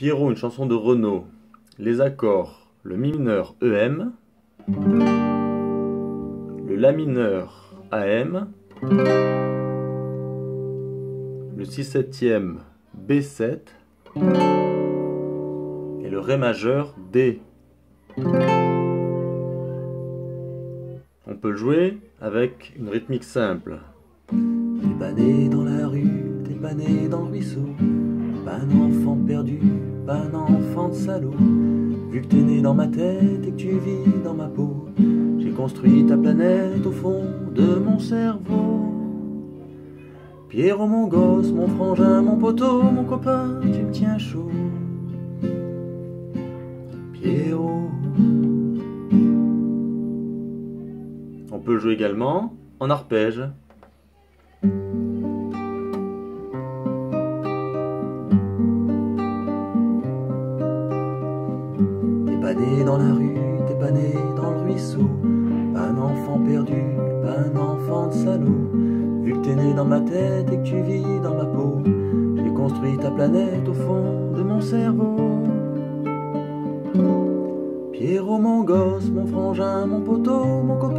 Pierrot, une chanson de Renaud. Les accords, le mi mineur EM, le la mineur AM, le si septième B7 et le ré majeur D. On peut jouer avec une rythmique simple. T'es pas dans la rue, t'es pas dans le ruisseau, un enfant de salaud. Vu que t'es né dans ma tête et que tu vis dans ma peau, j'ai construit ta planète au fond de mon cerveau. Pierrot, mon gosse, mon frangin, mon poteau, mon copain, tu me tiens chaud. Pierrot. On peut jouer également en arpège. T'es pas né dans la rue, t'es pas né dans le ruisseau, pas un enfant perdu, pas un enfant de salaud. Vu que t'es né dans ma tête et que tu vis dans ma peau, j'ai construit ta planète au fond de mon cerveau. Pierrot, mon gosse, mon frangin, mon poteau, mon copain,